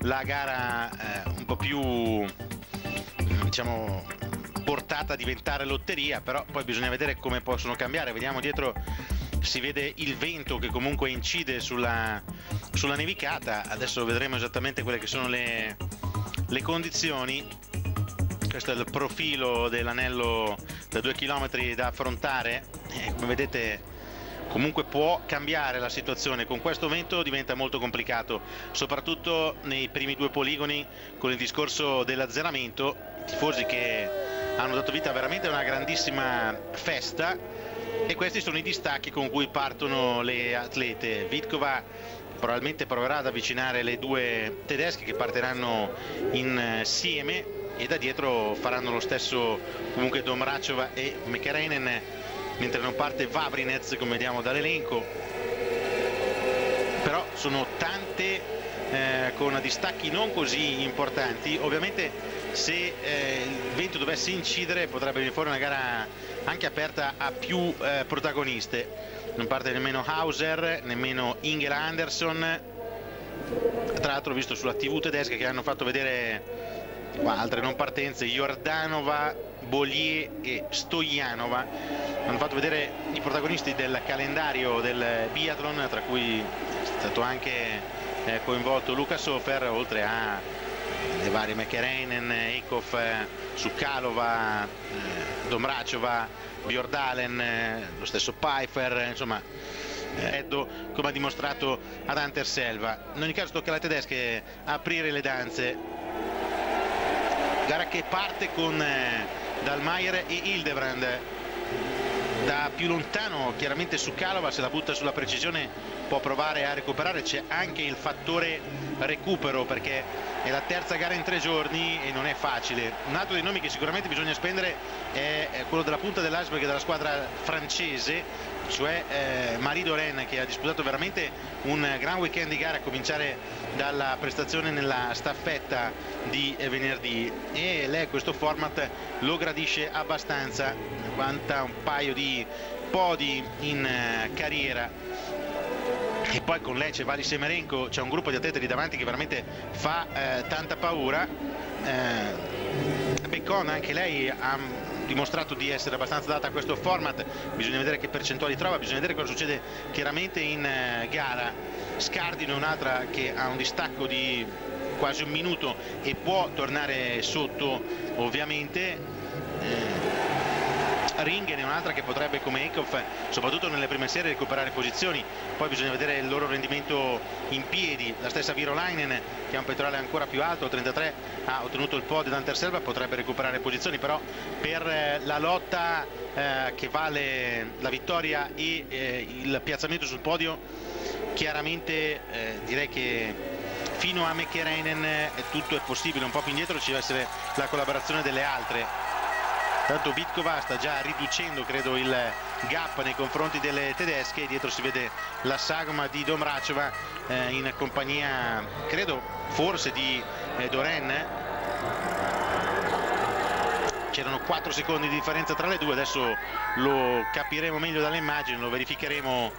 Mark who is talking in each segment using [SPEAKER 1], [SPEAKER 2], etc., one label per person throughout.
[SPEAKER 1] la gara eh, un po' più diciamo portata a diventare lotteria però poi bisogna vedere come possono cambiare. Vediamo dietro si vede il vento che comunque incide sulla, sulla nevicata. Adesso vedremo esattamente quelle che sono le, le condizioni. Questo è il profilo dell'anello da due chilometri da affrontare. E come vedete comunque può cambiare la situazione. Con questo vento diventa molto complicato soprattutto nei primi due poligoni con il discorso dell'azzeramento tifosi che hanno dato vita veramente a una grandissima festa e questi sono i distacchi con cui partono le atlete. Vitkova probabilmente proverà ad avvicinare le due tedesche che partiranno insieme e da dietro faranno lo stesso comunque Domrachova e Mekerainen mentre non parte Vavrinez come vediamo dall'elenco però sono tante eh, con distacchi non così importanti. Ovviamente se eh, il vento dovesse incidere potrebbe venire fuori una gara anche aperta a più eh, protagoniste. Non parte nemmeno Hauser nemmeno Ingela Anderson tra l'altro ho visto sulla tv tedesca che hanno fatto vedere altre non partenze Jordanova, Bollier e Stojanova hanno fatto vedere i protagonisti del calendario del biathlon tra cui è stato anche eh, coinvolto Luca Sofer oltre a le varie Mekerainen, Eikhoff, eh, Sukalova, eh, Domrachova, Bjordalen, eh, lo stesso Pfeiffer, insomma Eddo come ha dimostrato ad Anterselva. In ogni caso tocca alle tedesche aprire le danze. Gara che parte con eh, Dalmaier e Hildebrand da più lontano chiaramente su Calova se la butta sulla precisione può provare a recuperare. C'è anche il fattore recupero perché è la terza gara in tre giorni e non è facile. Un altro dei nomi che sicuramente bisogna spendere è quello della punta dell'iceberg della squadra francese cioè eh, Marie Doren che ha disputato veramente un gran weekend di gara a cominciare dalla prestazione nella staffetta di venerdì. E lei questo format lo gradisce abbastanza quanta un paio di podi in eh, carriera. E poi con lei c'è Vali Semerenko c'è un gruppo di atleti lì davanti che veramente fa eh, tanta paura. Eh, Beccon anche lei ha dimostrato di essere abbastanza data a questo format. Bisogna vedere che percentuali trova bisogna vedere cosa succede chiaramente in eh, gara. Scardino è un'altra che ha un distacco di quasi un minuto e può tornare sotto ovviamente. Eh, Ringen è un'altra che potrebbe come Eikhoff soprattutto nelle prime serie recuperare posizioni. Poi bisogna vedere il loro rendimento in piedi. La stessa Virolainen che ha un pettorale ancora più alto 33 ha ottenuto il podio. d'Anterselva potrebbe recuperare posizioni però per eh, la lotta eh, che vale la vittoria e eh, il piazzamento sul podio chiaramente eh, direi che fino a Mekerainen eh, tutto è possibile. Un po' più indietro ci deve essere la collaborazione delle altre Tanto Vitkova sta già riducendo credo il gap nei confronti delle tedesche, dietro si vede la sagoma di Domracheva eh, in compagnia credo forse di eh, Doren. C'erano 4 secondi di differenza tra le due, adesso lo capiremo meglio dalle immagini, lo verificheremo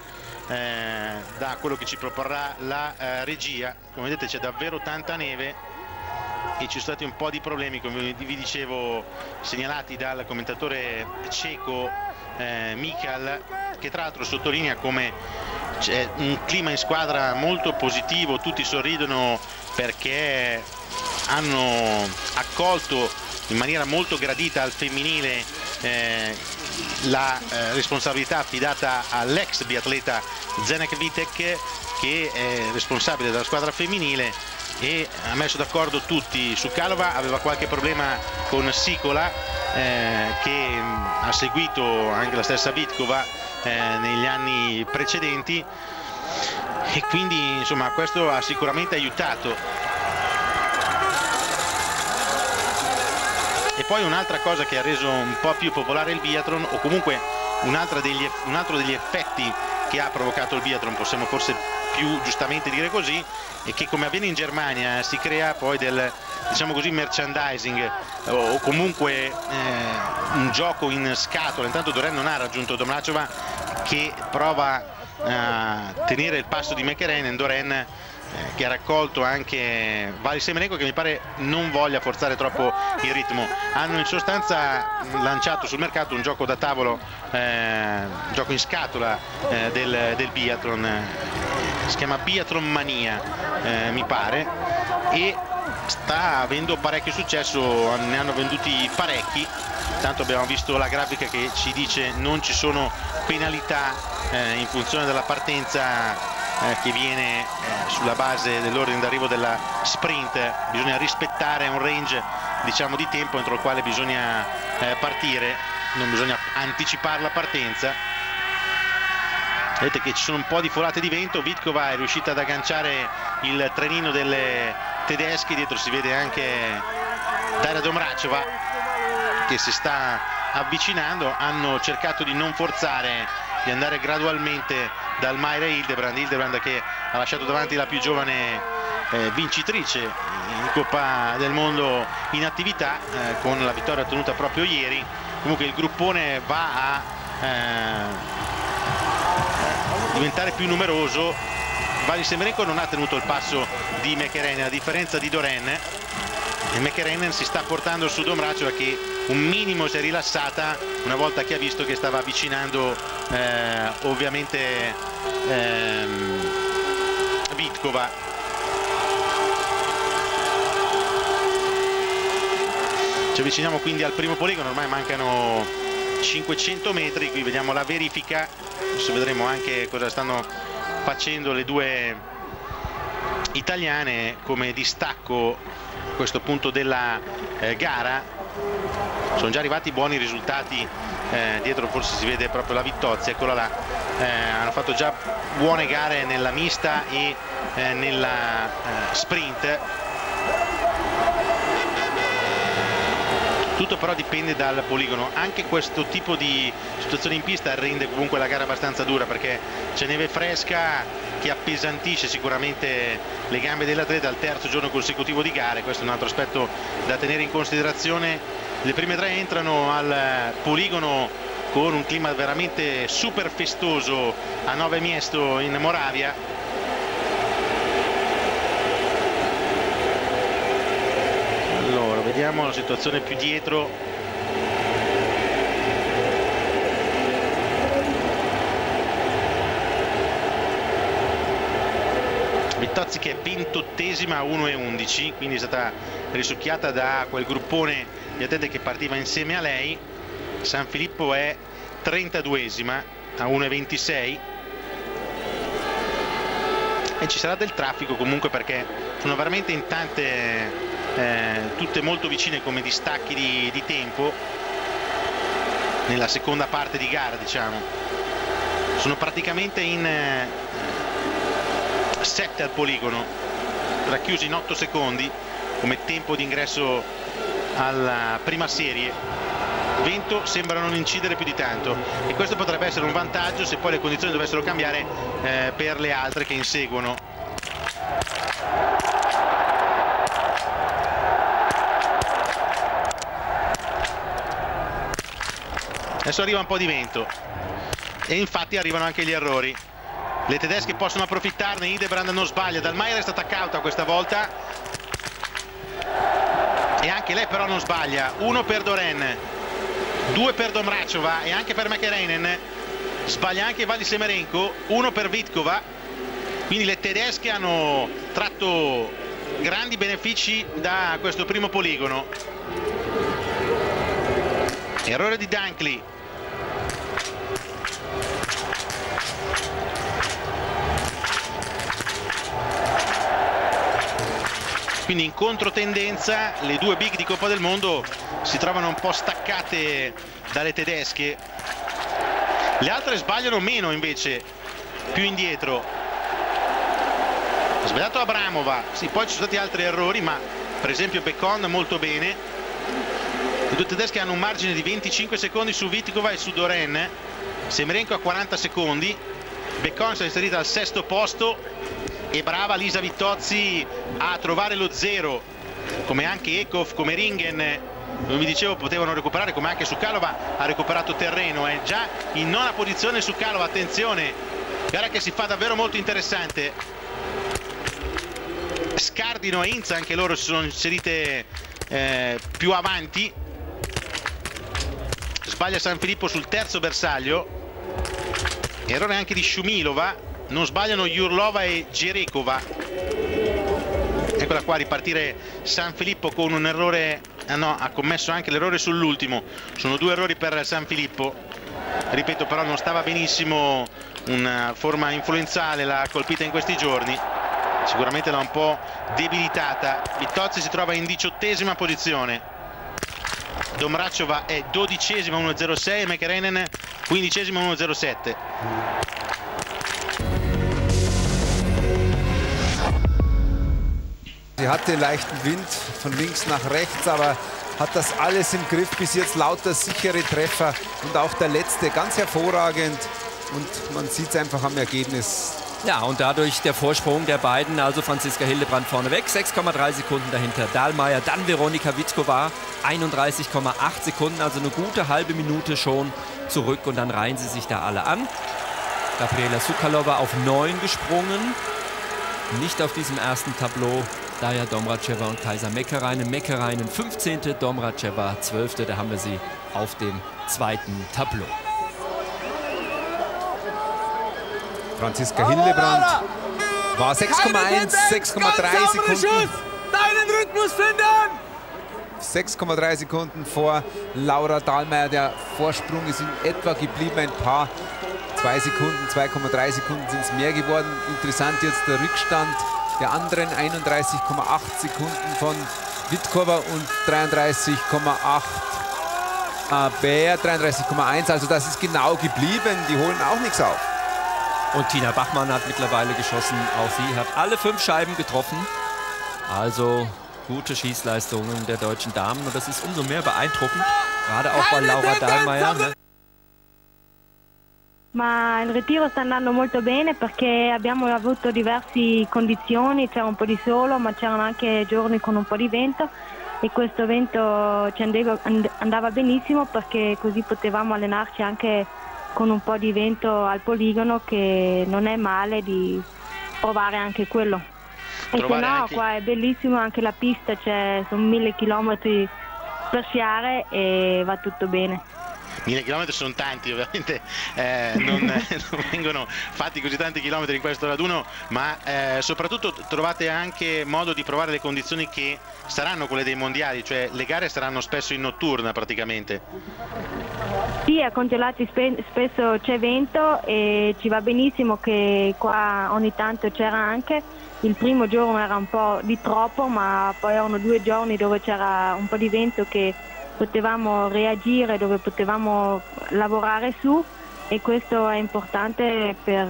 [SPEAKER 1] eh, da quello che ci proporrà la eh, regia. Come vedete c'è davvero tanta neve e ci sono stati un po' di problemi come vi dicevo segnalati dal commentatore cieco eh, Mikal che tra l'altro sottolinea come c'è un clima in squadra molto positivo tutti sorridono perché hanno accolto in maniera molto gradita al femminile eh, la eh, responsabilità affidata all'ex biatleta Zenek Vitek che è responsabile della squadra femminile e ha messo d'accordo tutti su Calova, aveva qualche problema con Sicola eh, che ha seguito anche la stessa Vitkova eh, negli anni precedenti. E quindi insomma questo ha sicuramente aiutato. E poi un'altra cosa che ha reso un po' più popolare il biathlon o comunque degli, un altro degli effetti che ha provocato il biathlon possiamo forse più giustamente dire così e che come avviene in Germania si crea poi del diciamo così merchandising o, comunque eh, un gioco in scatola. Intanto Doren non ha raggiunto Domlacova che prova a tenere il passo di Mekeren Doren che ha raccolto anche Vali Semerenco che mi pare non voglia forzare troppo il ritmo. Hanno in sostanza lanciato sul mercato un gioco da tavolo eh, un gioco in scatola eh, del, del, biathlon si chiama Biathlon Mania eh, mi pare e sta avendo parecchio successo ne hanno venduti parecchi. Tanto abbiamo visto la grafica che ci dice non ci sono penalità eh, in funzione della partenza eh, che viene eh, sulla base dell'ordine d'arrivo della sprint. Bisogna rispettare un range diciamo, di tempo entro il quale bisogna eh, partire. Non bisogna anticipare la partenza vedete che ci sono un po' di folate di vento. Vitkova è riuscita ad agganciare il trenino delle tedesche. Dietro si vede anche Daria Domraceva che si sta avvicinando. Hanno cercato di non forzare di andare gradualmente dal Maire Hildebrand, Hildebrand che ha lasciato davanti la più giovane eh, vincitrice in Coppa del Mondo in attività eh, con la vittoria ottenuta proprio ieri. Comunque il gruppone va a eh, diventare più numeroso Vali Semerenko non ha tenuto il passo di Mecheren a differenza di Doren. E Mecheren si sta portando su Domraceva che un minimo si è rilassata una volta che ha visto che stava avvicinando eh, ovviamente ehm, Vitkova. Ci avviciniamo quindi al primo poligono ormai mancano 500 metri qui vediamo la verifica adesso vedremo anche cosa stanno facendo le due italiane come distacco a questo punto della eh, gara. Sono già arrivati buoni risultati eh, dietro forse si vede proprio la Vittozzi eccola là. Eh, hanno fatto già buone gare nella mista e eh, nella eh, sprint tutto però dipende dal poligono. Anche questo tipo di situazione in pista rende comunque la gara abbastanza dura perché c'è neve fresca che appesantisce sicuramente le gambe dell'atleta al terzo giorno consecutivo di gare. Questo è un altro aspetto da tenere in considerazione. Le prime tre entrano al poligono con un clima veramente super festoso a Nove Miesto in Moravia vediamo la situazione più dietro. Vittozzi che è ventottesima a 1 e 11 quindi è stata risucchiata da quel gruppone di atlete che partiva insieme a lei. San Filippo è 32esima a 1 e 26 e ci sarà del traffico comunque perché sono veramente in tante eh, tutte molto vicine come distacchi di, di tempo. Nella seconda parte di gara diciamo. Sono praticamente in eh, 7 al poligono racchiusi in 8 secondi come tempo di ingresso alla prima serie. Vento sembra non incidere più di tanto e questo potrebbe essere un vantaggio se poi le condizioni dovessero cambiare eh, per le altre che inseguono adesso arriva un po' di vento. E infatti arrivano anche gli errori. Le tedesche possono approfittarne Idebrand non sbaglia Dalmaier è stata cauta questa volta. E anche lei però non sbaglia. Uno per Doren due per Domracova e anche per Mekerainen sbaglia anche Vali Semerenko uno per Vitkova. Quindi le tedesche hanno tratto grandi benefici da questo primo poligono. Errore di Dunkley quindi in controtendenza le due big di Coppa del Mondo si trovano un po' staccate dalle tedesche. Le altre sbagliano meno invece più indietro. Ha sbagliato Abramova. Sì, poi ci sono stati altri errori ma per esempio Becon molto bene. Le due tedesche hanno un margine di 25 secondi su Vitkova e su Doren. Semerenko a 40 secondi. Becon si è inserita al sesto posto e brava Lisa Vittozzi a trovare lo zero come anche Ekov, come Ringen. Come vi dicevo potevano recuperare come anche su Calova ha recuperato terreno. È già in nona posizione su Calova attenzione. Gara che si fa davvero molto interessante. Scardino e Inza anche loro si sono inserite eh, più avanti. Sbaglia San Filippo sul terzo bersaglio. Errore anche di Shumilova non sbagliano Jurlova e Gerekova eccola qua ripartire San Filippo con un errore. Ah no, ha commesso anche l'errore sull'ultimo. Sono due errori per San Filippo. Ripeto però non stava benissimo una forma influenzale l'ha colpita in questi giorni. Sicuramente l'ha un po' debilitata. Vittozzi si trova in diciottesima posizione. Domracciova è dodicesima 1.06 Mekerenen quindicesima 1.07
[SPEAKER 2] Sie hatte leichten Wind von links nach rechts, aber hat das alles im Griff. Bis jetzt lauter sichere Treffer und auch der letzte ganz hervorragend. Und man sieht es einfach am Ergebnis.
[SPEAKER 3] Ja, und dadurch der Vorsprung der beiden, also Franziska Hildebrand vorneweg, 6,3 Sekunden dahinter Dahlmeier, dann Veronika Witkova, 31,8 Sekunden, also eine gute halbe Minute schon zurück und dann reihen sie sich da alle an. Gabriela Sukalova auf 9 gesprungen, nicht auf diesem ersten Tableau. Daya Domracheva und Kaiser Mekerainen. Mekerainen 15., Domracheva 12., da haben wir sie auf dem zweiten Tableau.
[SPEAKER 2] Franziska Hildebrand war 6,1, 6,3 Sekunden.
[SPEAKER 4] Deinen Rhythmus finden!
[SPEAKER 2] 6,3 Sekunden vor Laura Dahlmeier. Der Vorsprung ist in etwa geblieben, ein paar. 2 Sekunden, 2,3 Sekunden sind es mehr geworden. Interessant jetzt der Rückstand der anderen 31,8 Sekunden von Witkova und 33,8 äh, Bär, 33,1. Also das ist genau geblieben. Die holen auch nichts auf.
[SPEAKER 3] Und Tina Bachmann hat mittlerweile geschossen. Auch sie hat alle fünf Scheiben getroffen. Also gute Schießleistungen der deutschen Damen. Und das ist umso mehr beeindruckend. Gerade auch bei Laura Dahlmeier. Ne?
[SPEAKER 5] Ma il ritiro sta andando molto bene perché abbiamo avuto diverse condizioni, c'era un po' di solo ma c'erano anche giorni con un po' di vento e questo vento ci andava benissimo perché così potevamo allenarci anche con un po' di vento al poligono che non è male di provare anche quello. E se no anche... qua è bellissimo anche la pista, cioè, sono mille chilometri per sciare e va tutto bene.
[SPEAKER 1] Mille chilometri sono tanti, ovviamente eh, non, non, vengono fatti così tanti chilometri in questo raduno, ma eh, soprattutto trovate anche modo di provare le condizioni che saranno quelle dei mondiali, cioè le gare saranno spesso in notturna praticamente.
[SPEAKER 5] Sì, a Congelati spesso c'è vento e ci va benissimo che qua ogni tanto c'era anche. Il primo giorno era un po' di troppo, ma poi erano due giorni dove c'era un po' di vento che potevamo reagire, dove potevamo lavorare su e questo è importante per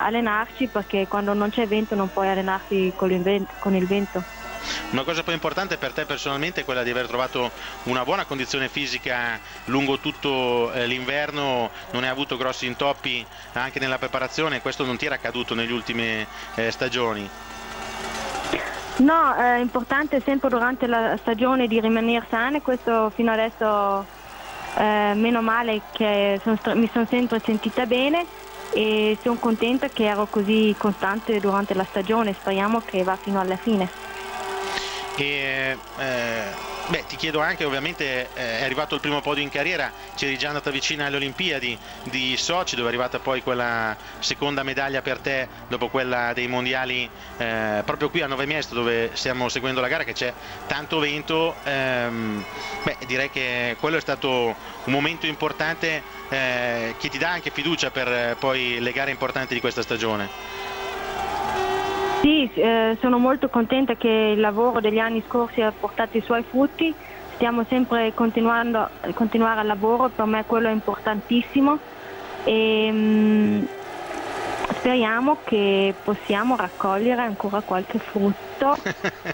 [SPEAKER 5] allenarci perché quando non c'è vento non puoi allenarti con il vento.
[SPEAKER 1] Una cosa poi importante per te personalmente è quella di aver trovato una buona condizione fisica lungo tutto eh, l'inverno, non hai avuto grossi intoppi anche nella preparazione, questo non ti era accaduto negli ultime eh, stagioni.
[SPEAKER 5] No, è importante sempre durante la stagione di rimanere sane, questo fino adesso eh, meno male che son, mi sono sempre sentita bene e sono contenta che ero così costante durante la stagione, speriamo che va fino alla fine.
[SPEAKER 1] E, eh Beh, ti chiedo anche, ovviamente eh, è arrivato il primo podio in carriera, c'eri già andata vicina alle Olimpiadi di Sochi dove è arrivata poi quella seconda medaglia per te dopo quella dei mondiali eh, proprio qui a Nove Miesto dove stiamo seguendo la gara che c'è tanto vento. Ehm, beh, direi che quello è stato un momento importante eh, che ti dà anche fiducia per eh, poi le gare importanti di questa stagione.
[SPEAKER 5] Sì, eh, sono molto contenta che il lavoro degli anni scorsi ha portato i suoi frutti, stiamo sempre continuando continuare al lavoro, per me quello è importantissimo. E mh, mm, speriamo che possiamo raccogliere ancora qualche frutto frutto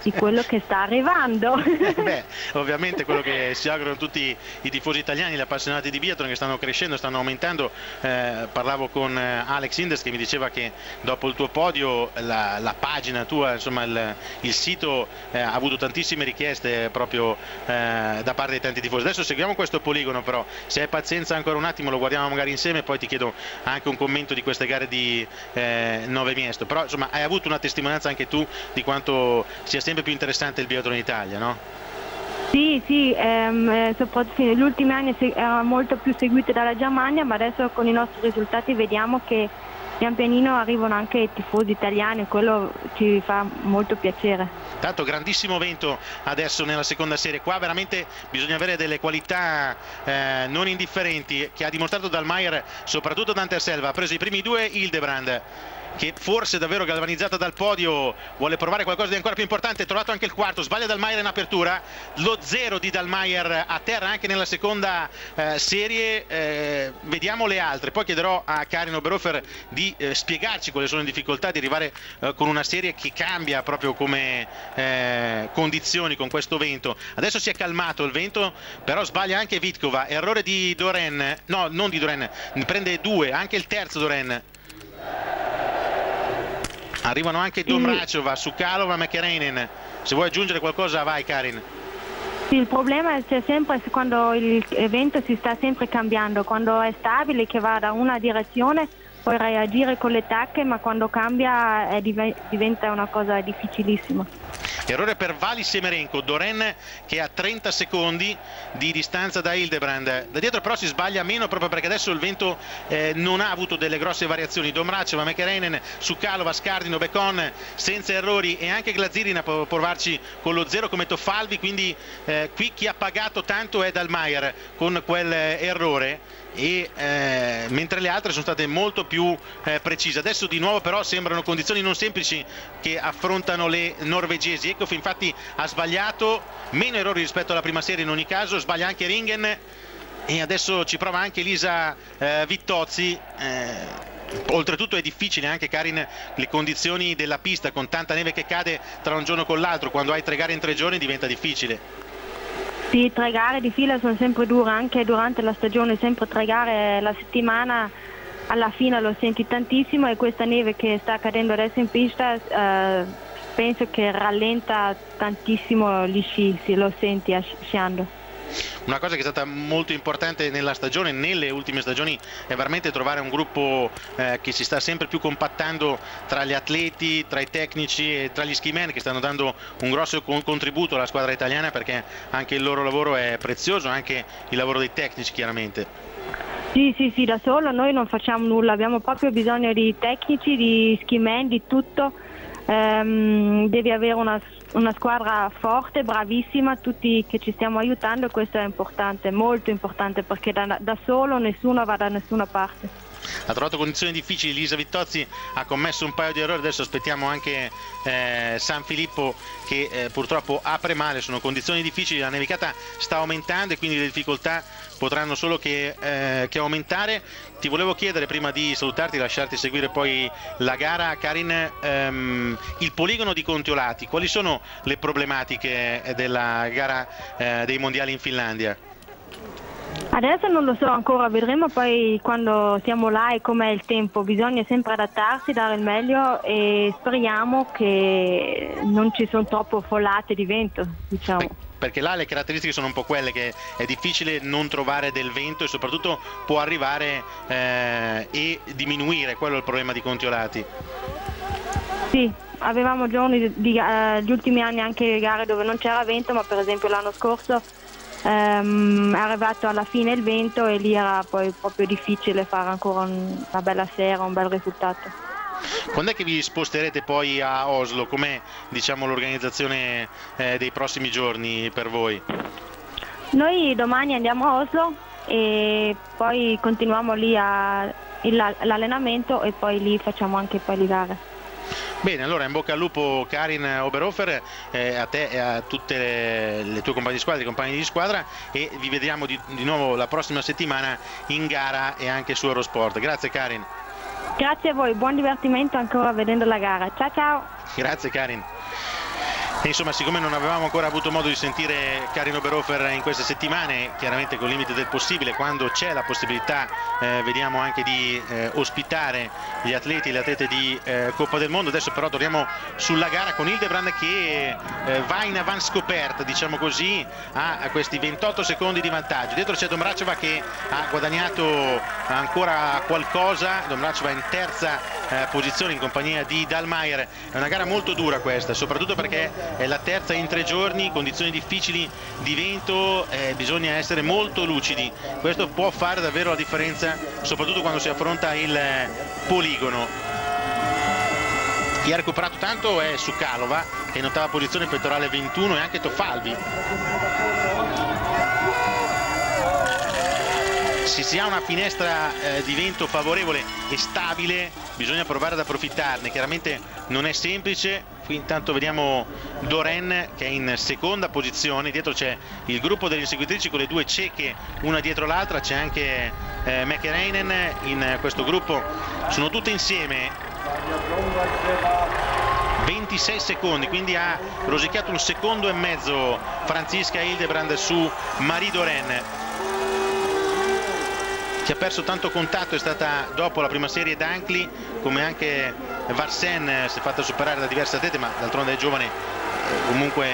[SPEAKER 5] di quello che sta arrivando.
[SPEAKER 1] Beh, ovviamente quello che si augurano tutti i tifosi italiani, gli appassionati di biathlon che stanno crescendo, stanno aumentando. Eh, parlavo con eh, Alex Indes che mi diceva che dopo il tuo podio la, la pagina tua, insomma il, il sito eh, ha avuto tantissime richieste proprio eh, da parte di tanti tifosi. Adesso seguiamo questo poligono però, se hai pazienza ancora un attimo lo guardiamo magari insieme e poi ti chiedo anche un commento di queste gare di eh, 9 miesto, però insomma hai avuto una testimonianza anche tu di quanto sia sempre più interessante il biathlon in Italia, no?
[SPEAKER 5] Sì, sì, ehm, eh, soprattutto negli ultimi anni era molto più seguito dalla Germania, ma adesso con i nostri risultati vediamo che pian pianino arrivano anche i tifosi italiani, quello ci fa molto piacere.
[SPEAKER 1] Tanto grandissimo vento adesso nella seconda serie, qua veramente bisogna avere delle qualità eh, non indifferenti che ha dimostrato Dalmaier, soprattutto Dante Selva, ha preso i primi due Hildebrand che forse davvero galvanizzata dal podio vuole provare qualcosa di ancora più importante, trovato anche il quarto, sbaglia Dalmaier in apertura, lo zero di Dalmaier a terra anche nella seconda eh, serie, eh, vediamo le altre, poi chiederò a Karin Oberhofer di eh, spiegarci quali sono le difficoltà di arrivare eh, con una serie che cambia proprio come eh, condizioni con questo vento, adesso si è calmato il vento, però sbaglia anche Vitkova, errore di Doren, no non di Doren, ne prende due, anche il terzo Doren Arrivano anche Domrachova, Sukalova, McKerenen. Se vuoi aggiungere qualcosa vai Karin.
[SPEAKER 5] Il problema c'è sempre quando il vento si sta sempre cambiando, quando è stabile che va da una direzione puoi reagire con le tacche, ma quando cambia eh, diventa una cosa difficilissima.
[SPEAKER 1] Errore per Vali Semerenko, Doren che ha 30 secondi di distanza da Hildebrand. Da dietro però si sbaglia meno proprio perché adesso il vento eh, non ha avuto delle grosse variazioni. Domraceva, Mekereinen, Sukalova, Scardino, Becon senza errori e anche Glazirina può provarci con lo zero come Toffalvi, quindi eh, qui chi ha pagato tanto è Dalmaier con quel eh, e, eh, mentre le altre sono state molto più eh, precise. Adesso di nuovo però sembrano condizioni non semplici che affrontano le norvegesi. Ecof infatti ha sbagliato, meno errori rispetto alla prima serie in ogni caso, sbaglia anche Ringen e adesso ci prova anche Elisa eh, Vittozzi. Eh, oltretutto è difficile anche Karin le condizioni della pista con tanta neve che cade tra un giorno con l'altro, quando hai tre gare in tre giorni diventa difficile.
[SPEAKER 5] Sì, tre gare di fila sono sempre dure, anche durante la stagione, sempre tre gare la settimana, alla fine lo senti tantissimo e questa neve che sta cadendo adesso in pista eh, penso che rallenta tantissimo gli sci, si lo senti sciando.
[SPEAKER 1] Una cosa che è stata molto importante nella stagione, nelle ultime stagioni, è veramente trovare un gruppo eh, che si sta sempre più compattando tra gli atleti, tra i tecnici e tra gli skimen che stanno dando un grosso contributo alla squadra italiana perché anche il loro lavoro è prezioso, anche il lavoro dei tecnici chiaramente.
[SPEAKER 5] Sì, sì, sì, da solo noi non facciamo nulla, abbiamo proprio bisogno di tecnici, di skimen, di tutto. Um, devi avere una una squadra forte, bravissima, tutti che ci stiamo aiutando questo è importante, molto importante perché da, da solo nessuno va da nessuna parte
[SPEAKER 1] ha trovato condizioni difficili. Lisa Vittozzi ha commesso un paio di errori. Adesso aspettiamo anche eh, San Filippo che eh, purtroppo apre male. Sono condizioni difficili. La nevicata sta aumentando e quindi le difficoltà potranno solo che, eh, che aumentare. Ti volevo chiedere prima di salutarti lasciarti seguire poi la gara. Karin ehm, il poligono di Contiolati quali sono le problematiche della gara eh, dei mondiali in Finlandia?
[SPEAKER 5] Adesso non lo so ancora, vedremo poi quando siamo là e com'è il tempo, bisogna sempre adattarsi, dare il meglio e speriamo che non ci sono troppo follate di vento, diciamo.
[SPEAKER 1] Perché là le caratteristiche sono un po' quelle che è difficile non trovare del vento e soprattutto può arrivare eh, e diminuire, quello è il problema di Contiolati.
[SPEAKER 5] Sì, avevamo giorni, di, uh, gli ultimi anni anche gare dove non c'era vento, ma per esempio l'anno scorso ehm, è arrivato alla fine il vento e lì era poi proprio difficile fare ancora una bella sera, un bel risultato.
[SPEAKER 1] Quando è che vi sposterete poi a Oslo? Com'è diciamo, l'organizzazione eh, dei prossimi giorni per voi?
[SPEAKER 5] Noi domani andiamo a Oslo e poi continuiamo lì l'allenamento e poi lì facciamo anche poi le gare.
[SPEAKER 1] Bene, allora in bocca al lupo Karin Oberhofer, eh, a te e a tutte le, le, tue compagne di squadra, i compagni di squadra e vi vediamo di, di nuovo la prossima settimana in gara e anche su Eurosport. Grazie Karin.
[SPEAKER 5] Grazie a voi, buon divertimento ancora vedendo la gara. Ciao ciao.
[SPEAKER 1] Grazie Karin. Insomma, siccome non avevamo ancora avuto modo di sentire Karin Oberhofer in queste settimane, chiaramente con limite del possibile, quando c'è la possibilità, eh, vediamo anche di eh, ospitare gli atleti le atlete di eh, Coppa del Mondo. Adesso però torniamo sulla gara con Hildebrand che eh, va in avanscoperta, diciamo così, a questi 28 secondi di vantaggio. Dietro c'è Domraceva che ha guadagnato ancora qualcosa, Domraceva in terza eh, posizione in compagnia di Dalmaier. È una gara molto dura questa, soprattutto perché è la terza in tre giorni, condizioni difficili di vento, eh, bisogna essere molto lucidi. Questo può fare davvero la differenza, soprattutto quando si affronta il eh, poligono. Chi ha recuperato tanto è Sucalova, che è in ottava posizione, pettorale 21 e anche Tofalvi se si ha una finestra eh, di vento favorevole e stabile bisogna provare ad approfittarne. Chiaramente non è semplice. Qui intanto vediamo Doren che è in seconda posizione. Dietro c'è il gruppo delle inseguitrici con le due cieche una dietro l'altra. C'è anche eh, Mekerainen in questo gruppo. Sono tutte insieme. 26 secondi quindi ha rosicchiato un secondo e mezzo Franziska Hildebrand su Marie Doren chi ha perso tanto contatto è stata dopo la prima serie Dankli come anche Varsen eh, si è fatta superare da diverse atlete ma d'altronde è giovane eh, comunque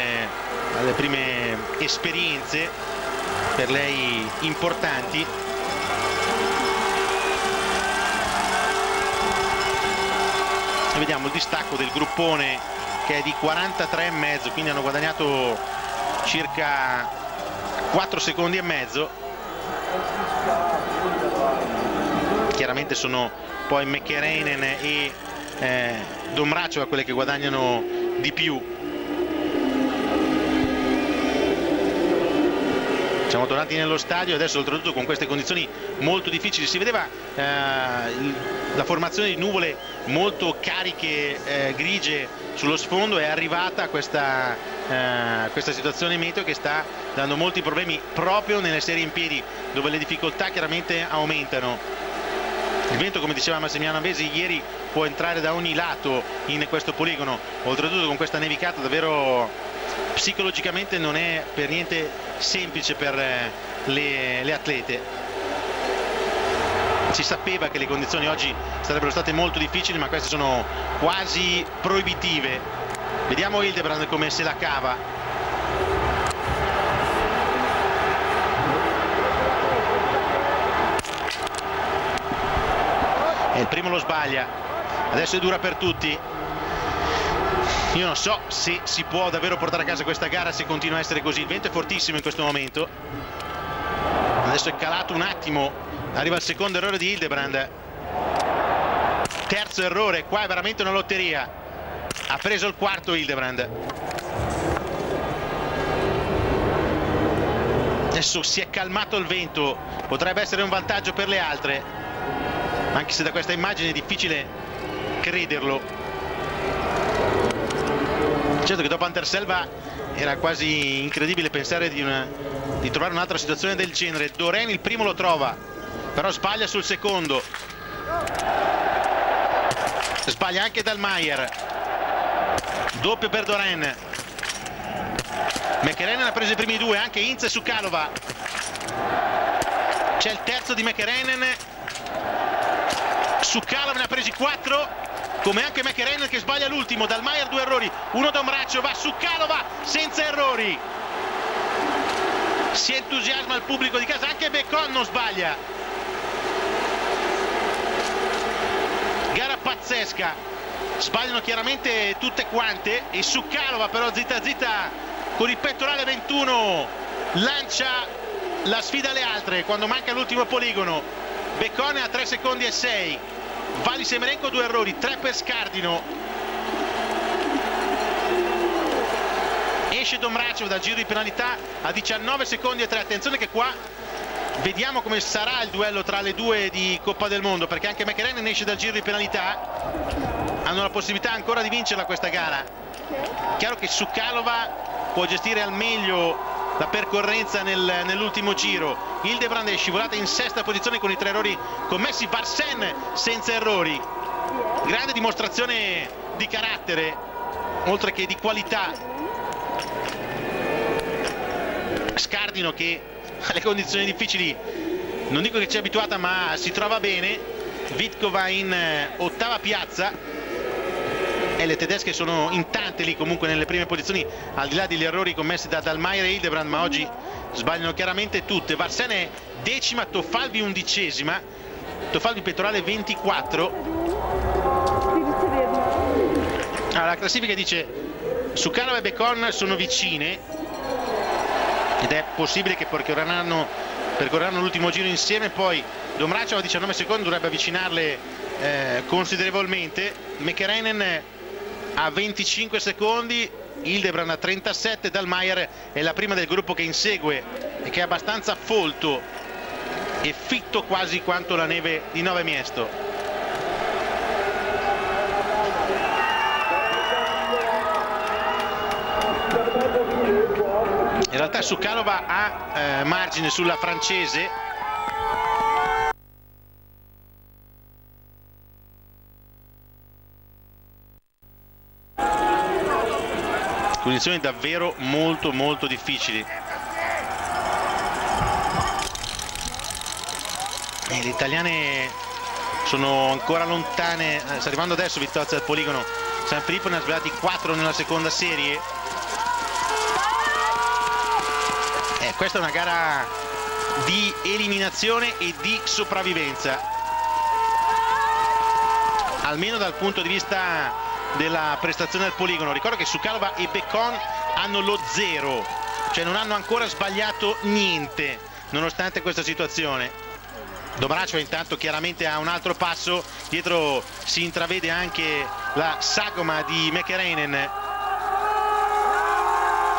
[SPEAKER 1] alle prime esperienze per lei importanti. Vediamo il distacco del gruppone che è di 43,5 quindi hanno guadagnato circa 4 secondi e mezzo chiaramente sono poi McKereinen e eh, Domraccio quelle che guadagnano di più. Siamo tornati nello stadio adesso oltretutto con queste condizioni molto difficili. Si vedeva eh, la formazione di nuvole molto cariche eh, grigie sullo sfondo. È arrivata questa, eh, questa situazione meteo che sta dando molti problemi proprio nelle serie in piedi dove le difficoltà chiaramente aumentano il vento, come diceva Massimiliano Avesi, ieri può entrare da ogni lato in questo poligono, oltretutto con questa nevicata davvero psicologicamente non è per niente semplice per eh, le, le atlete. Si sapeva che le condizioni oggi sarebbero state molto difficili, ma queste sono quasi proibitive. Vediamo Hildebrand come se la cava il primo lo sbaglia. Adesso è dura per tutti. Io non so se si può davvero portare a casa questa gara se continua a essere così. Il vento è fortissimo in questo momento. Adesso è calato un attimo. Arriva il secondo errore di Hildebrand. Terzo errore qua è veramente una lotteria. Ha preso il quarto Hildebrand. Adesso si è calmato il vento. Potrebbe essere un vantaggio per le altre anche se da questa immagine è difficile crederlo. Certo che dopo Anterselva era quasi incredibile pensare di, una, di trovare un'altra situazione del genere. Doren il primo lo trova però sbaglia sul secondo. Sbaglia anche Dalmaier. Doppio per Doren. McKerenen ha preso i primi due anche Inz su Calova c'è il terzo di McKerenen su Cala ne ha presi 4 come anche McErenner che sbaglia l'ultimo Dalmaier due errori uno da un braccio va su Calova senza errori. Si entusiasma il pubblico di casa anche Becon non sbaglia. Gara pazzesca. Sbagliano chiaramente tutte quante e su Calova però zitta zitta con il pettorale 21 lancia la sfida alle altre quando manca l'ultimo poligono. Beccone a 3 secondi e 6 Vali Semerenko due errori 3 per Scardino. Esce Domraccio dal giro di penalità a 19 secondi e 3 attenzione che qua vediamo come sarà il duello tra le due di Coppa del Mondo perché anche McKeren esce dal giro di penalità. Hanno la possibilità ancora di vincerla questa gara. Chiaro che Sukalova può gestire al meglio la percorrenza nel, nell'ultimo giro. Hildebrand è scivolata in sesta posizione con i tre errori commessi Varsen senza errori. Grande dimostrazione di carattere oltre che di qualità. Scardino che alle condizioni difficili. Non dico che ci è abituata ma si trova bene. Vitkova in eh, ottava piazza e le tedesche sono in tante lì comunque nelle prime posizioni al di là degli errori commessi da Dalmaier e Hildebrand ma oggi sbagliano chiaramente tutte. Varsene decima, Tofalvi undicesima. Tofalvi pettorale 24 la classifica dice Sukalova e Becon sono vicine ed è possibile che percorreranno, percorreranno l'ultimo giro insieme. Poi Domraceva a 19 secondi dovrebbe avvicinarle eh, considerevolmente. Mekerenen a 25 secondi Hildebrand a 37 Dalmaier è la prima del gruppo che insegue e che è abbastanza folto e fitto quasi quanto la neve di Nove Miesto. In realtà Sukalova ha eh, margine sulla francese condizioni davvero molto molto difficili. E le italiane sono ancora lontane. Eh, sta arrivando adesso Vittozza al poligono. San Filippo ne ha sbagliati 4 nella seconda serie. Eh, questa è una gara di eliminazione e di sopravvivenza. Almeno dal punto di vista della prestazione al poligono. Ricordo che Sukalova e Becon hanno lo zero, cioè non hanno ancora sbagliato niente nonostante questa situazione. Domraceva intanto chiaramente ha un altro passo, dietro si intravede anche la sagoma di Mekerenen.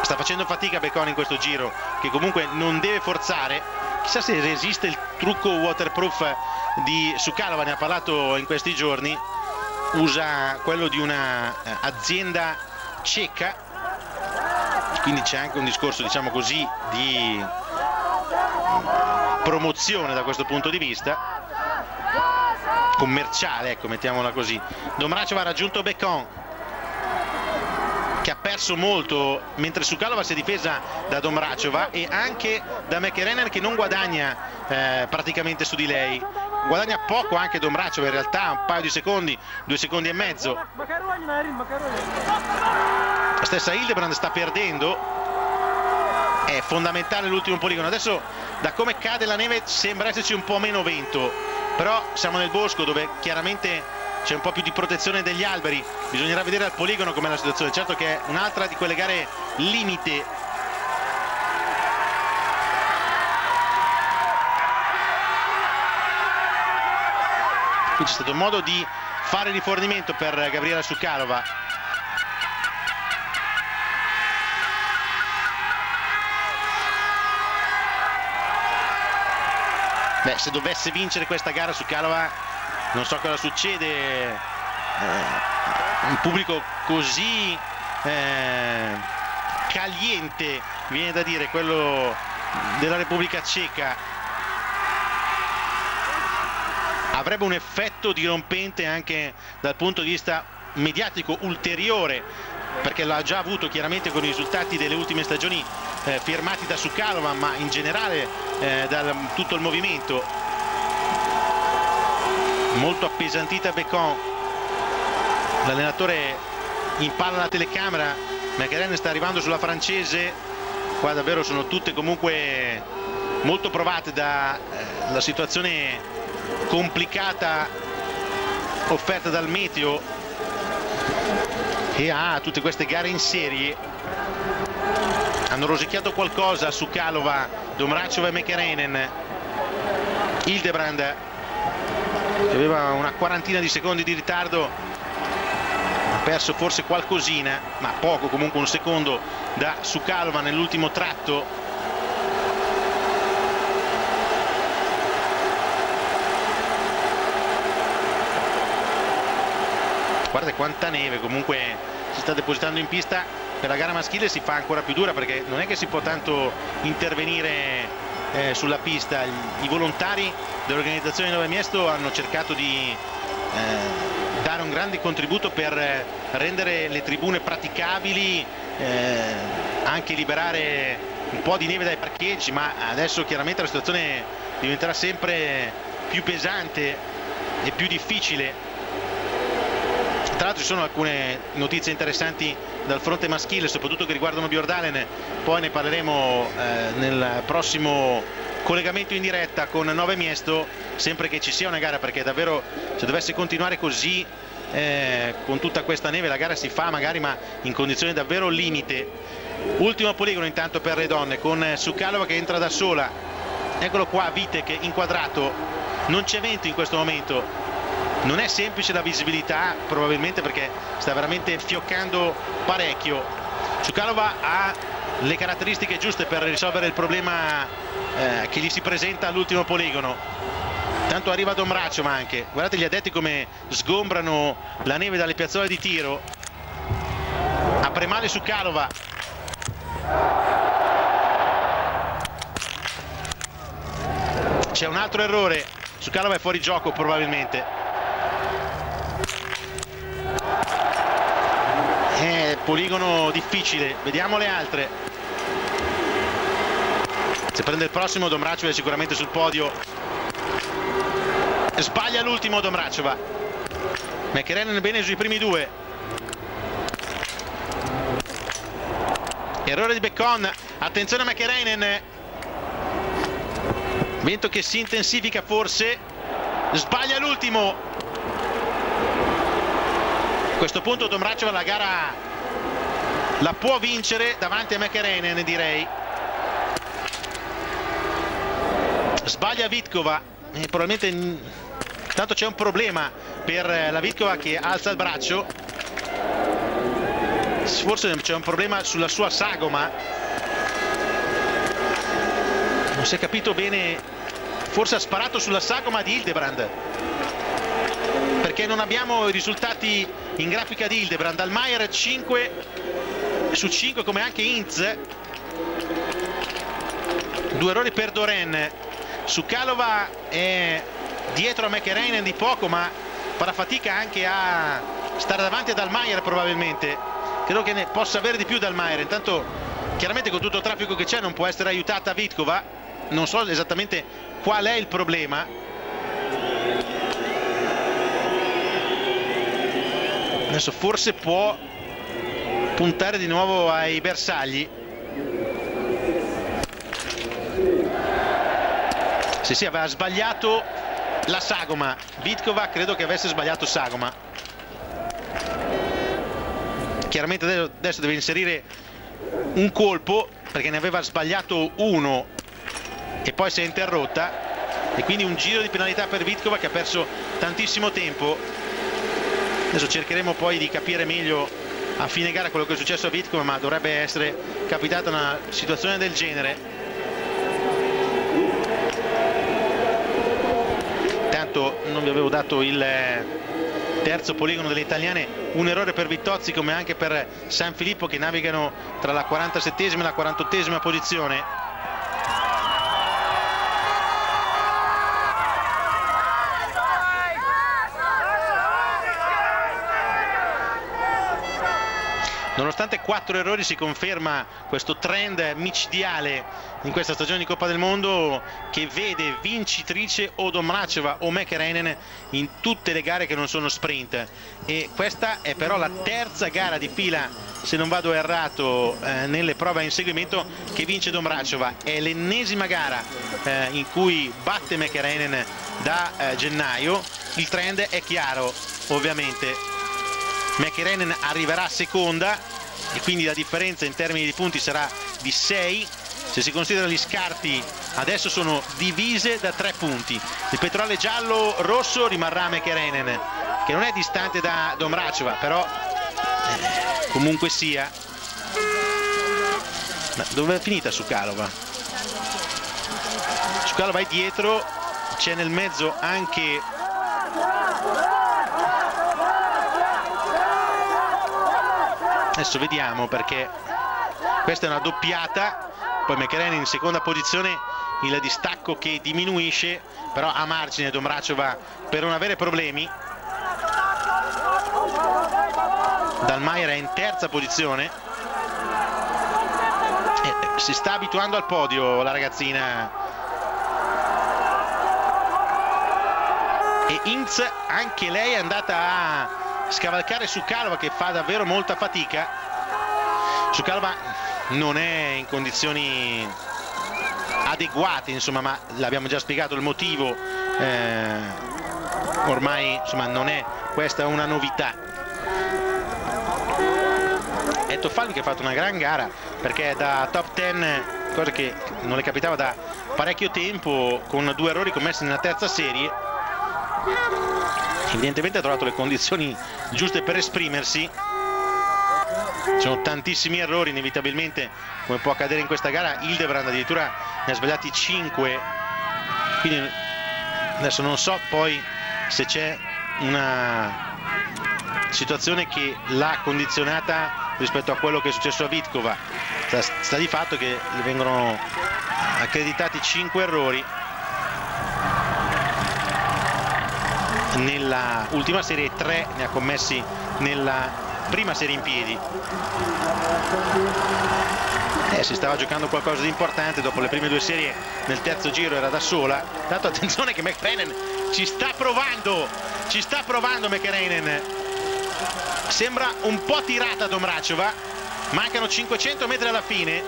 [SPEAKER 1] Sta facendo fatica Becon in questo giro, che comunque non deve forzare. Chissà se resiste il trucco waterproof di Sukalova, ne ha parlato in questi giorni usa quello di un'azienda eh, ceca quindi c'è anche un discorso diciamo così di promozione da questo punto di vista. Commerciale ecco mettiamola così. Domraceva ha raggiunto Becon che ha perso molto mentre Sukalova si è difesa da Domraceva e anche da McRenner che non guadagna eh, praticamente su di lei guadagna poco anche Dombraccio in realtà un paio di secondi due secondi e mezzo. La stessa Hildebrand sta perdendo. È fondamentale l'ultimo poligono. Adesso da come cade la neve sembra esserci un po' meno vento. Però siamo nel bosco dove chiaramente c'è un po' più di protezione degli alberi. Bisognerà vedere al poligono com'è la situazione. Certo che è un'altra di quelle gare limite qui c'è stato modo di fare rifornimento per Gabriela Sukarova Beh, se dovesse vincere questa gara Sukarova non so cosa succede eh, un pubblico così eh, caliente viene da dire quello della Repubblica Ceca avrebbe un effetto dirompente anche dal punto di vista mediatico ulteriore perché l'ha già avuto chiaramente con i risultati delle ultime stagioni eh, firmati da Sukalova ma in generale eh, da tutto il movimento. Molto appesantita Becon l'allenatore impalla la telecamera. McGaren sta arrivando sulla francese. Qua davvero sono tutte comunque molto provate dalla eh, situazione complicata offerta dal meteo. E ha tutte queste gare in serie. Hanno rosicchiato qualcosa su Kalova, Domraceva e Mekerenen Hildebrand che aveva una quarantina di secondi di ritardo. Ha perso forse qualcosina ma poco comunque un secondo da Sukalova nell'ultimo tratto guardate quanta neve comunque si sta depositando in pista. Per la gara maschile si fa ancora più dura perché non è che si può tanto intervenire eh, sulla pista. I volontari dell'organizzazione di Nove Miesto hanno cercato di eh, dare un grande contributo per rendere le tribune praticabili eh, anche liberare un po' di neve dai parcheggi ma adesso chiaramente la situazione diventerà sempre più pesante e più difficile ci sono alcune notizie interessanti dal fronte maschile, soprattutto che riguardano Biordalen, poi ne parleremo eh, nel prossimo collegamento in diretta con Nove Miesto, sempre che ci sia una gara, perché davvero se dovesse continuare così eh, con tutta questa neve la gara si fa magari ma in condizioni davvero limite. Ultimo poligono intanto per le donne con Sukalova che entra da sola. Eccolo qua Vitek inquadrato. Non c'è vento in questo momento non è semplice la visibilità probabilmente perché sta veramente fioccando parecchio. Sukalova ha le caratteristiche giuste per risolvere il problema eh, che gli si presenta all'ultimo poligono. Tanto arriva Dombraccio ma anche. Guardate gli addetti come sgombrano la neve dalle piazzole di tiro. Apre male su Calova c'è un altro errore. Su Calova è fuori gioco probabilmente poligono difficile. Vediamo le altre. Se prende il prossimo Dombraccio è sicuramente sul podio. Sbaglia l'ultimo Dombracova McKerenen bene sui primi due. Errore di Beccon. Attenzione a McKerenen vento che si intensifica forse. Sbaglia l'ultimo. A questo punto Dombracova la gara la può vincere davanti a McKerenen direi sbaglia Vitkova e probabilmente Intanto c'è un problema per la Vitkova che alza il braccio. Forse c'è un problema sulla sua sagoma. Non si è capito bene. Forse ha sparato sulla sagoma di Hildebrand. Perché non abbiamo i risultati in grafica di Hildebrand. Almayer 5 su 5 come anche Inz. Due errori per Doren. Su Calova è dietro a McErainen di poco ma farà fatica anche a stare davanti ad Almayer probabilmente credo che ne possa avere di più Dalmayer intanto chiaramente con tutto il traffico che c'è non può essere aiutata Vitkova non so esattamente qual è il problema adesso forse può puntare di nuovo ai bersagli. Sì sì aveva sbagliato la sagoma. Vitkova credo che avesse sbagliato sagoma. Chiaramente adesso deve inserire un colpo perché ne aveva sbagliato uno. E poi si è interrotta. E quindi un giro di penalità per Vitkova che ha perso tantissimo tempo. Adesso cercheremo poi di capire meglio a fine gara quello che è successo a Vitkova ma dovrebbe essere capitata una situazione del genere. Intanto non vi avevo dato il eh, terzo poligono delle italiane. Un errore per Vittozzi come anche per San Filippo che navigano tra la 47esima e la 48esima posizione Nonostante quattro errori si conferma questo trend micidiale in questa stagione di Coppa del Mondo che vede vincitrice o Domraceva o Mekerenen in tutte le gare che non sono sprint. E questa è però la terza gara di fila se non vado errato eh, nelle prove a inseguimento che vince Domraceva è l'ennesima gara eh, in cui batte Mekerenen da eh, gennaio. Il trend è chiaro ovviamente McKerenen arriverà seconda e quindi la differenza in termini di punti sarà di 6 se si considera gli scarti adesso sono divise da 3 punti. Il petrolio giallo rosso rimarrà McKerenen che non è distante da Domraceva però eh, comunque sia. Ma dove è finita Sukalova? Sukalova è dietro c'è nel mezzo anche adesso vediamo perché questa è una doppiata. Poi McKellen in seconda posizione il distacco che diminuisce però a margine Dombracova per non avere problemi. Dalmaier è in terza posizione. E si sta abituando al podio la ragazzina. E Inz anche lei è andata a scavalcare su Calva che fa davvero molta fatica su Calva non è in condizioni adeguate insomma ma l'abbiamo già spiegato il motivo eh, ormai insomma non è questa una novità. È Toffalvi che ha fatto una gran gara perché da top 10, cosa che non le capitava da parecchio tempo, con due errori commessi nella terza serie, evidentemente ha trovato le condizioni giuste per esprimersi. Ci sono tantissimi errori inevitabilmente come può accadere in questa gara. Hildebrand addirittura ne ha sbagliati 5 quindi adesso non so poi se c'è una situazione che l'ha condizionata rispetto a quello che è successo a Vitkova. Sta, sta di fatto che vengono accreditati 5 errori nella ultima serie 3 ne ha commessi nella prima serie in piedi. Eh, si stava giocando qualcosa di importante dopo le prime due serie nel terzo giro era da sola. Dato attenzione che McFadden ci sta provando ci sta provando McRainen sembra un po' tirata Domraceva mancano 500 metri alla fine.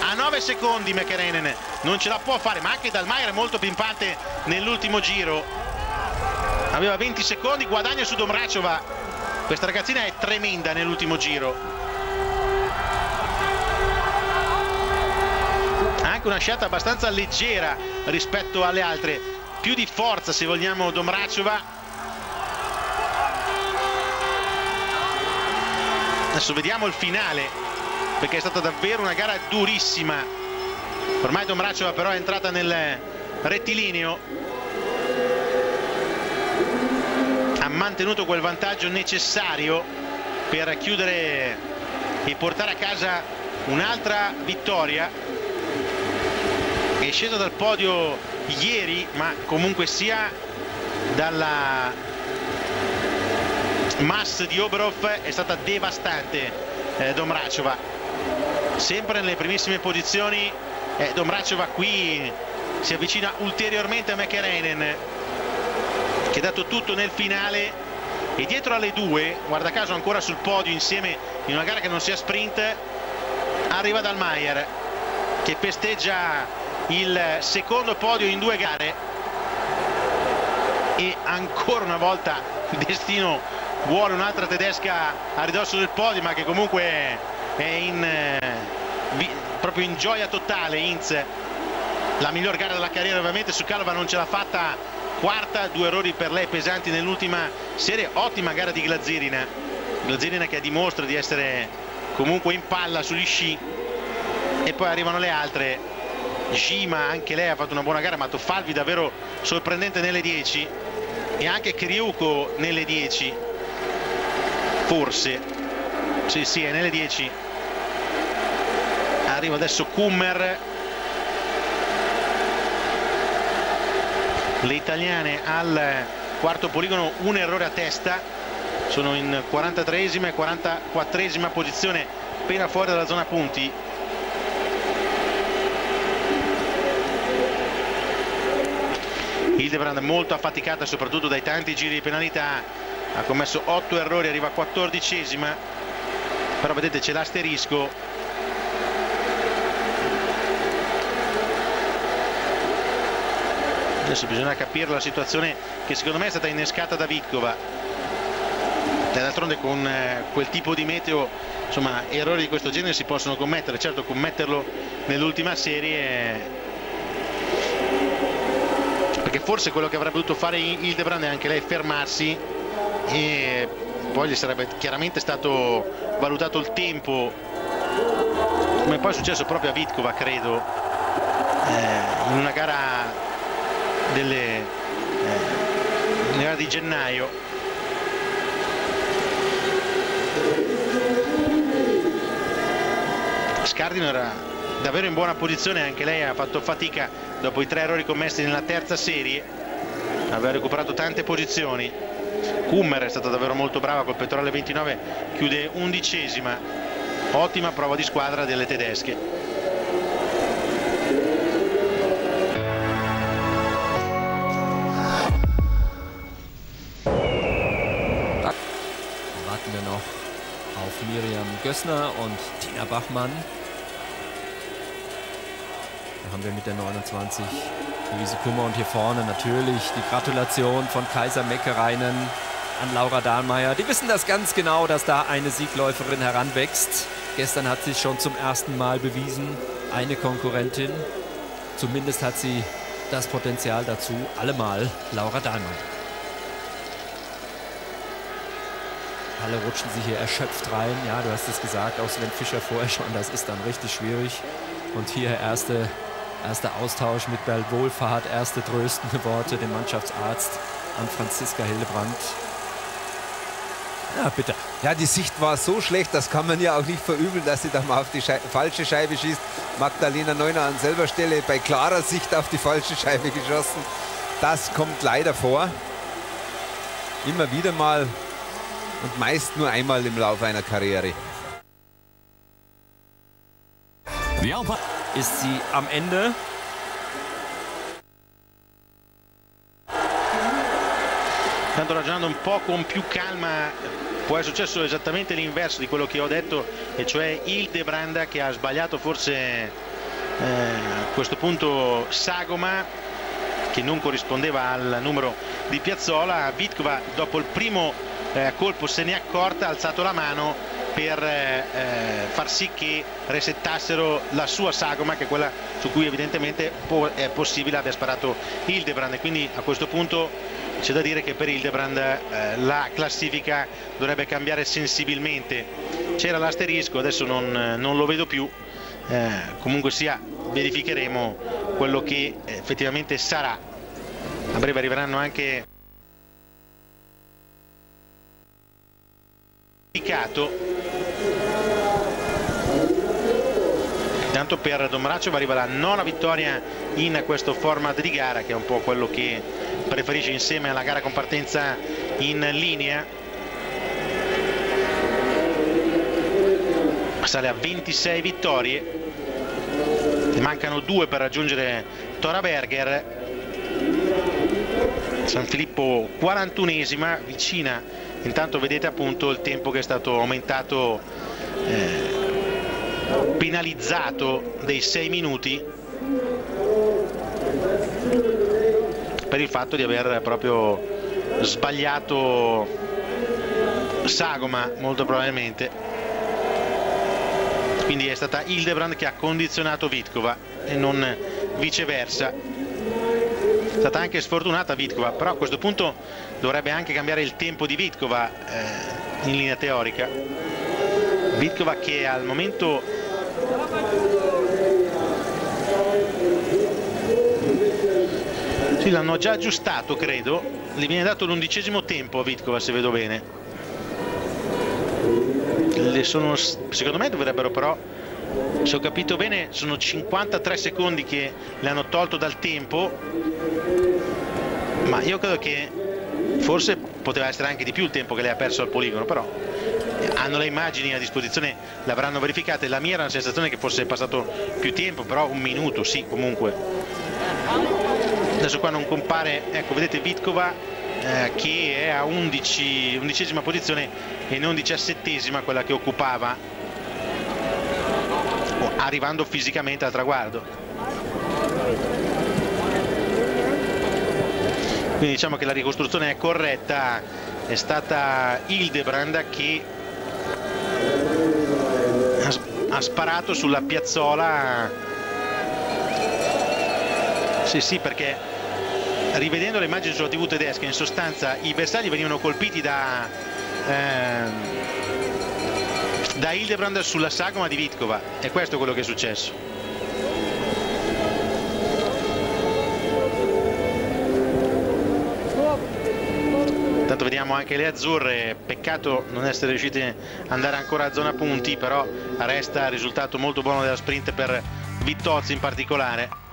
[SPEAKER 1] A 9 secondi McRainen non ce la può fare ma anche Dalmaier è molto pimpante nell'ultimo giro aveva 20 secondi guadagna su Domraceva questa ragazzina è tremenda nell'ultimo giro. Anche una scelta abbastanza leggera rispetto alle altre. Più di forza se vogliamo Domraceva. Adesso vediamo il finale perché è stata davvero una gara durissima. Ormai Domraceva però è entrata nel rettilineo ha mantenuto quel vantaggio necessario per chiudere e portare a casa un'altra vittoria. È scesa dal podio ieri ma comunque sia dalla mass di Oberhof è stata devastante eh, Domraceva sempre nelle primissime posizioni eh, Domraceva qui si avvicina ulteriormente a McErainen che ha dato tutto nel finale. E dietro alle due, guarda caso ancora sul podio insieme in una gara che non sia sprint, arriva Dalmaier che festeggia il secondo podio in due gare. E ancora una volta il destino vuole un'altra tedesca a ridosso del podio ma che comunque è in, eh, proprio in gioia totale Inz. La miglior gara della carriera ovviamente su Calva non ce l'ha fatta quarta, due errori per lei pesanti nell'ultima serie, ottima gara di Glazirina, Glazirina che dimostra di essere comunque in palla sugli sci. E poi arrivano le altre, Gima anche lei ha fatto una buona gara, ma Toffalvi davvero sorprendente nelle 10 e anche Kriuko nelle 10, forse, sì sì è nelle 10, arriva adesso Kummer le italiane al quarto poligono un errore a testa. Sono in 43esima e 44esima posizione appena fuori dalla zona punti. Hildebrand molto affaticata soprattutto dai tanti giri di penalità. Ha commesso 8 errori arriva a 14esima però vedete c'è l'asterisco adesso bisogna capire la situazione che secondo me è stata innescata da Vitkova. D'altronde con eh, quel tipo di meteo insomma errori di questo genere si possono commettere. Certo commetterlo nell'ultima serie perché forse quello che avrebbe dovuto fare Hildebrand è anche lei fermarsi e poi gli sarebbe chiaramente stato valutato il tempo come poi è successo proprio a Vitkova credo eh, in una gara delle eh, di gennaio. Scardino era davvero in buona posizione anche lei ha fatto fatica dopo i tre errori commessi nella terza serie aveva recuperato tante posizioni. Kummer è stata davvero molto brava col pettorale 29 chiude undicesima. Ottima prova di squadra delle tedesche
[SPEAKER 3] Gössner und Tina Bachmann. Da haben wir mit der 29 Luise Kummer und hier vorne natürlich die Gratulation von Kaiser Meckereinen. an Laura Dahlmeier. Die wissen das ganz genau, dass da eine Siegläuferin heranwächst. Gestern hat sie schon zum ersten Mal bewiesen, eine Konkurrentin. Zumindest hat sie das Potenzial dazu, allemal Laura Dahlmeier. Alle rutschen sich hier erschöpft rein. Ja, du hast es gesagt, auch Sven Fischer vorher schon, das ist dann richtig schwierig. Und hier erste, erster Austausch mit Bell Wohlfahrt, erste tröstende Worte dem Mannschaftsarzt an Franziska Hillebrand. Ja, bitte.
[SPEAKER 2] Ja, die Sicht war so schlecht, das kann man ja auch nicht verübeln, dass sie da mal auf die Schei falsche Scheibe schießt. Magdalena Neuner an selber Stelle bei klarer Sicht auf die falsche Scheibe geschossen. Das kommt leider vor. Immer wieder mal und meist nur einmal im Laufe einer Karriere.
[SPEAKER 3] Ist sie am Ende
[SPEAKER 1] Stando ragionando un po' con più calma, può essere successo esattamente l'inverso di quello che ho detto, e cioè Hildebrand che ha sbagliato forse eh, a questo punto Sagoma che non corrispondeva al numero di Piazzola. Vitkova dopo il primo eh, colpo se ne è accorta, ha alzato la mano per eh, far sì che resettassero la sua sagoma che è quella su cui evidentemente è possibile abbia sparato Hildebrand. Quindi a questo punto c'è da dire che per Hildebrand eh, la classifica dovrebbe cambiare sensibilmente. C'era l'asterisco adesso non, non, lo vedo più. Eh, comunque sia verificheremo quello che effettivamente sarà. A breve arriveranno anche Intanto per Domraccio arriva la nona vittoria in questo format di gara che è un po' quello che preferisce insieme alla gara con partenza in linea. Sale a 26 vittorie, mancano due per raggiungere Tora Berger. San Filippo 41esima, vicina intanto vedete appunto il tempo che è stato aumentato eh, penalizzato dei 6 minuti per il fatto di aver proprio sbagliato Sagoma molto probabilmente. Quindi è stata Hildebrand che ha condizionato Vitkova e non viceversa è stata anche sfortunata Vitkova però a questo punto dovrebbe anche cambiare il tempo di Vitkova eh, in linea teorica. Vitkova che al momento sì, l'hanno già aggiustato credo. Gli viene dato l'undicesimo tempo a Vitkova se vedo bene. Le sono, secondo me dovrebbero però se ho capito bene sono 53 secondi che le hanno tolto dal tempo ma io credo che forse poteva essere anche di più il tempo che lei ha perso al poligono però hanno le immagini a disposizione le avranno verificate. La mia era una sensazione che fosse passato più tempo però un minuto sì comunque. Adesso qua non compare ecco vedete Vitkova eh, che è a 11 undicesima posizione e non diciassettesima quella che occupava arrivando fisicamente al traguardo. Quindi diciamo che la ricostruzione è corretta è stata Hildebrand che ha sparato sulla piazzola. Sì sì perché rivedendo le immagini sulla tv tedesca in sostanza i bersagli venivano colpiti da eh, da Hildebrand sulla sagoma di Vitkova. E questo è quello che è successo. Intanto vediamo anche le azzurre. Peccato non essere riusciti ad andare ancora a zona punti però resta risultato molto buono della sprint per Vittozzi in particolare